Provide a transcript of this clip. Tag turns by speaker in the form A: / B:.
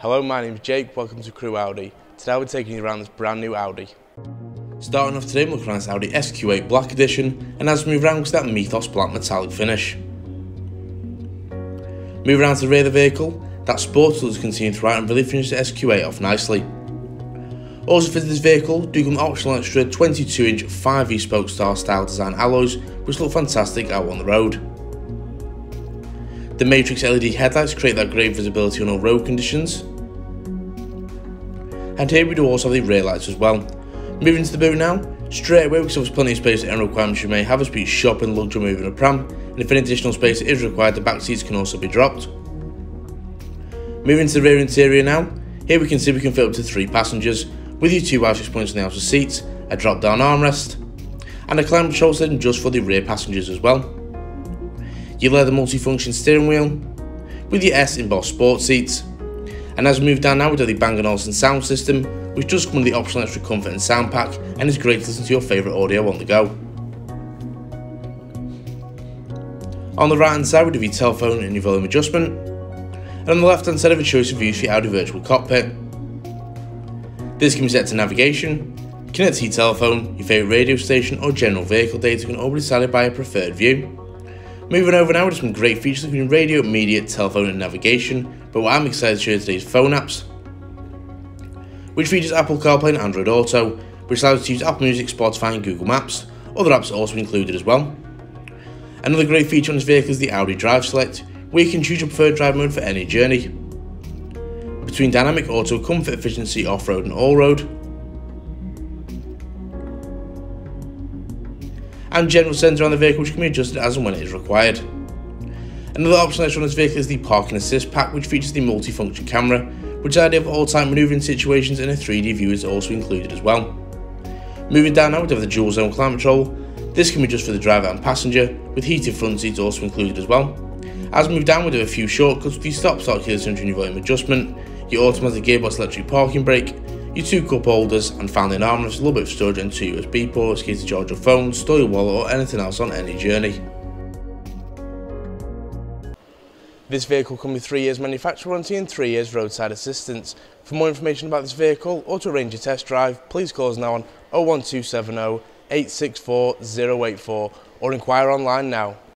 A: Hello, my name is Jake, welcome to Crewe Audi. Today we're taking you around this brand new Audi. Starting off today, we're at this Audi SQ8 Black Edition, and as we move around, we that Mythos Black Metallic finish. Moving around to the rear of the vehicle, that sports is continued throughout and really finishes the SQ8 off nicely. Also fitted this vehicle do come optional extra 22 inch 5V spoke star style design alloys which look fantastic out on the road. The Matrix LED headlights create that great visibility on all road conditions. And here we do also have the rear lights as well. Moving to the boot now, straight away because there's plenty of space and requirements you may have as be shopping, luxury moving a pram, and if any additional space is required the back seats can also be dropped. Moving to the rear interior now, here we can see we can fit up to 3 passengers, with your two access points on the outer seats, a drop down armrest, and a climate control setting just for the rear passengers as well. Your leather multifunction steering wheel with your S embossed sport seats. And as we move down now, we do the Bang & Olufsen sound system, which does come with the optional extra comfort and sound pack, and is great to listen to your favourite audio on the go. On the right hand side, we do your telephone and your volume adjustment, and on the left hand side, have a choice of views for your Audi Virtual Cockpit. This can be set to navigation, connect to your telephone, your favourite radio station, or general vehicle data can all be decided by a preferred view. Moving over now to some great features including radio, media, telephone and navigation, but what I'm excited to show you today is phone apps, which features Apple CarPlay and Android Auto, which allows you to use Apple Music, Spotify and Google Maps. Other apps are also included as well. Another great feature on this vehicle is the Audi Drive Select, where you can choose your preferred drive mode for any journey. Between dynamic auto, comfort, efficiency, off-road and all-road, and general centre on the vehicle which can be adjusted as and when it is required. Another option extra on this vehicle is the parking assist pack which features the multi-function camera which is ideal for all time manoeuvring situations and a 3D view is also included as well. Moving down now we have the dual zone climate control. This can be just for the driver and passenger with heated front seats also included as well. As we move down we do a few shortcuts with the stop start keyless entry and volume adjustment, your automatic gearbox electric parking brake, your two cup holders and finally an armrest, a little bit of storage and two USB ports, case to charge your phone, store your wallet or anything else on any journey. This vehicle comes with 3 years manufacturer warranty and 3 years roadside assistance. For more information about this vehicle or to arrange a test drive, please call us now on 01270 864 084 or inquire online now.